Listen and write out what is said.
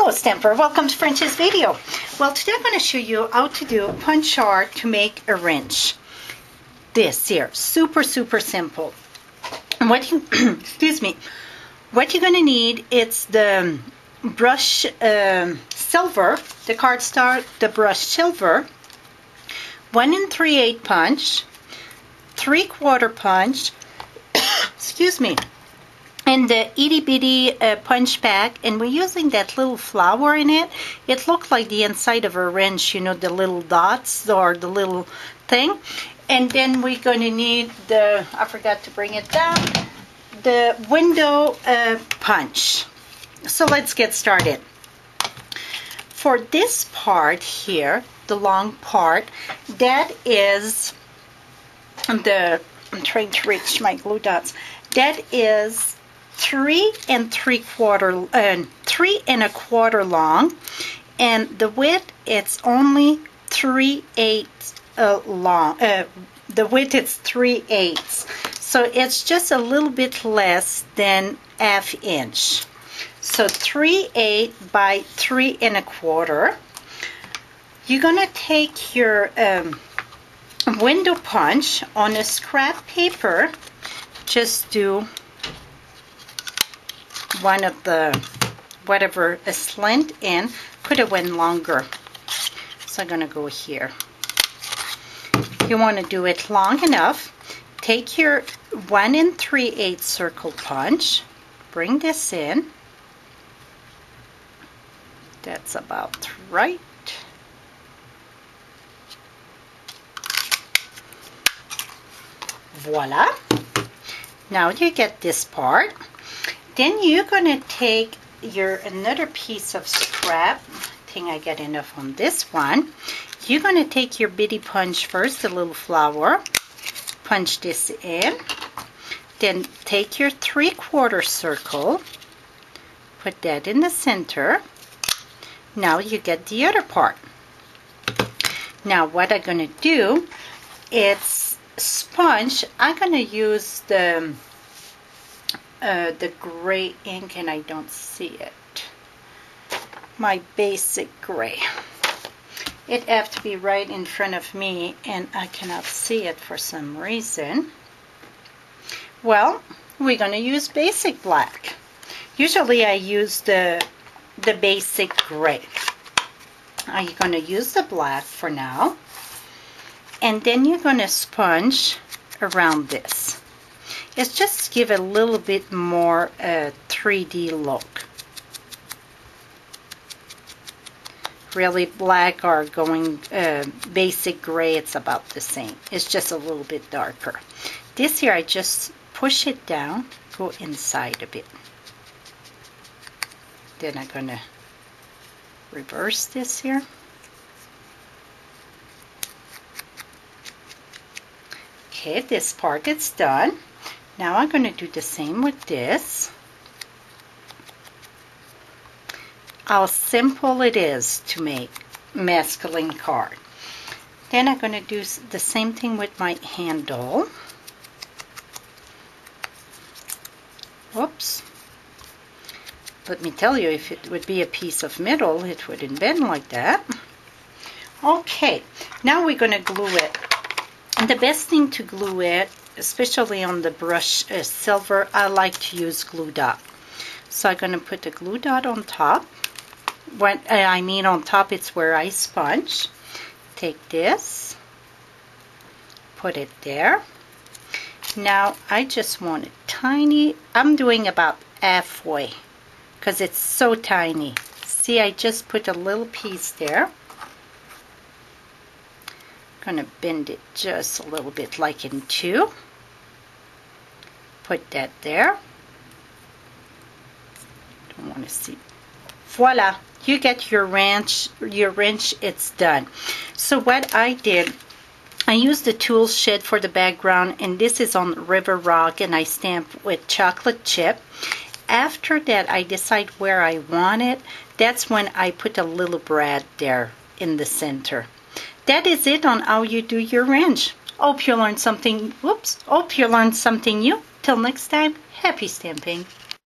Hello Stamper, welcome to Frenchie's video. Well today I'm going to show you how to do punch art to make a wrench. This here, super super simple. And what you, excuse me, what you're going to need it's the brush um, silver, the cardstock, the brush silver, 1 and 3 8 punch, 3 quarter punch, excuse me, and the itty bitty uh, punch pack and we're using that little flower in it. It looked like the inside of a wrench you know the little dots or the little thing. And then we're going to need the I forgot to bring it down the window uh, punch. So let's get started. For this part here the long part that is the I'm trying to reach my glue dots. That is three and three quarter and uh, three and a quarter long and the width it's only three eighths uh, long uh, the width is three eighths. So it's just a little bit less than half inch. So three eight by three and a quarter. You're gonna take your um, window punch on a scrap paper. Just do one of the whatever a slant in could have went longer. So I'm gonna go here. You want to do it long enough take your one and three eighth circle punch bring this in. That's about right. Voila. Now you get this part then you're going to take your another piece of scrap. I think I get enough on this one. You're going to take your bitty punch first, the little flower. Punch this in. Then take your three quarter circle. Put that in the center. Now you get the other part. Now what I'm going to do, it's sponge. I'm going to use the uh, the gray ink and I don't see it. My basic gray. It have to be right in front of me and I cannot see it for some reason. Well, we're going to use basic black. Usually I use the, the basic gray. I'm going to use the black for now? And then you're going to sponge around this. It's just give a little bit more uh, 3D look. Really black or going uh, basic gray, it's about the same. It's just a little bit darker. This here, I just push it down, go inside a bit. Then I'm going to reverse this here. Okay, this part is done. Now I'm going to do the same with this. How simple it is to make masculine card. Then I'm going to do the same thing with my handle. Whoops. Let me tell you, if it would be a piece of metal, it wouldn't bend like that. Okay, now we're going to glue it. And the best thing to glue it especially on the brush uh, silver, I like to use glue dot. So I'm going to put the glue dot on top. When uh, I mean on top, it's where I sponge. Take this, put it there. Now I just want a tiny, I'm doing about halfway because it's so tiny. See, I just put a little piece there I'm going to bend it just a little bit like in two put that there. Don't want to see. Voila, you get your wrench, your wrench, it's done. So what I did, I used the tool shed for the background and this is on River Rock and I stamped with chocolate chip. After that, I decide where I want it. That's when I put a little brad there in the center. That is it on how you do your wrench. Hope you learned something, whoops, hope you learned something new. Till next time, happy stamping.